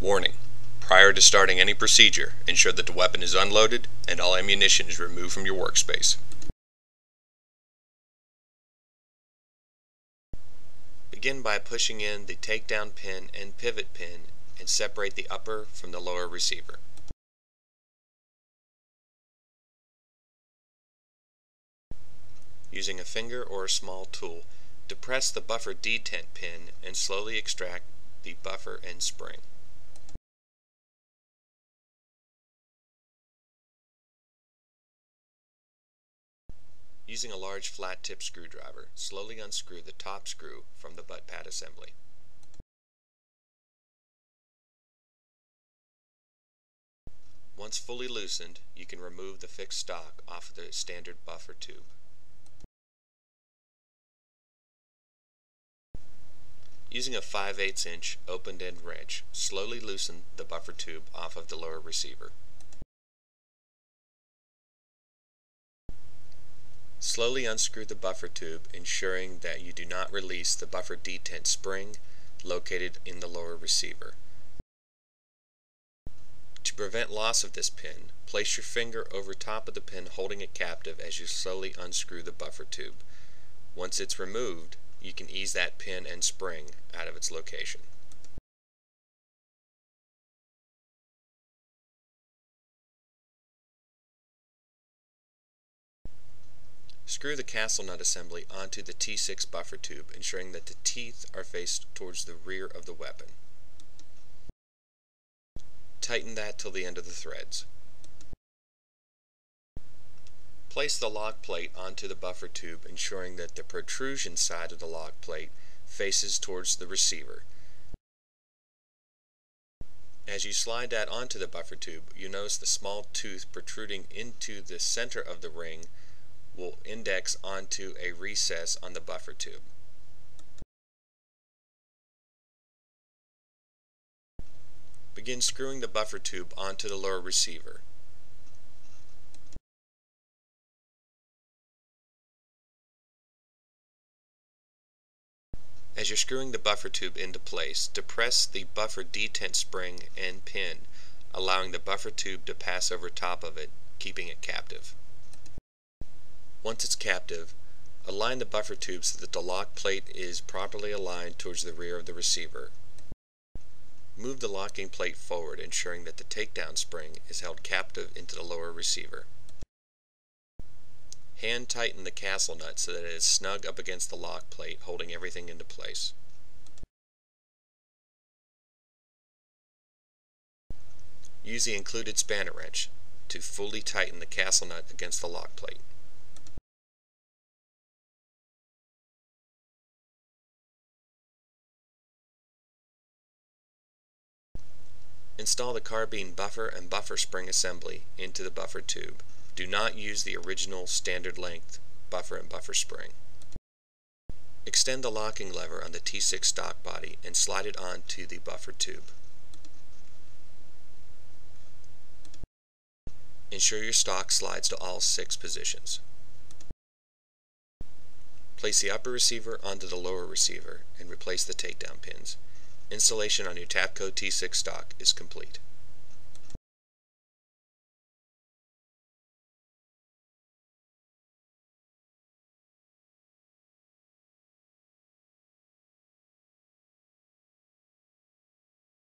Warning. Prior to starting any procedure, ensure that the weapon is unloaded and all ammunition is removed from your workspace. Begin by pushing in the takedown pin and pivot pin and separate the upper from the lower receiver. Using a finger or a small tool, depress the buffer detent pin and slowly extract the buffer and spring. Using a large flat tip screwdriver, slowly unscrew the top screw from the butt pad assembly. Once fully loosened, you can remove the fixed stock off the standard buffer tube. Using a 5 8 inch opened end wrench, slowly loosen the buffer tube off of the lower receiver. Slowly unscrew the buffer tube, ensuring that you do not release the buffer detent spring located in the lower receiver. To prevent loss of this pin, place your finger over top of the pin holding it captive as you slowly unscrew the buffer tube. Once it's removed, you can ease that pin and spring out of its location. Screw the castle nut assembly onto the T6 buffer tube, ensuring that the teeth are faced towards the rear of the weapon. Tighten that till the end of the threads. Place the lock plate onto the buffer tube, ensuring that the protrusion side of the lock plate faces towards the receiver. As you slide that onto the buffer tube, you notice the small tooth protruding into the center of the ring will index onto a recess on the buffer tube. Begin screwing the buffer tube onto the lower receiver. As you're screwing the buffer tube into place, depress the buffer detent spring and pin, allowing the buffer tube to pass over top of it, keeping it captive. Once it's captive, align the buffer tube so that the lock plate is properly aligned towards the rear of the receiver. Move the locking plate forward, ensuring that the takedown spring is held captive into the lower receiver. Hand tighten the castle nut so that it is snug up against the lock plate, holding everything into place. Use the included spanner wrench to fully tighten the castle nut against the lock plate. Install the carbine buffer and buffer spring assembly into the buffer tube. Do not use the original standard length buffer and buffer spring. Extend the locking lever on the T6 stock body and slide it onto the buffer tube. Ensure your stock slides to all six positions. Place the upper receiver onto the lower receiver and replace the takedown pins. Installation on your Tapco T6 stock is complete.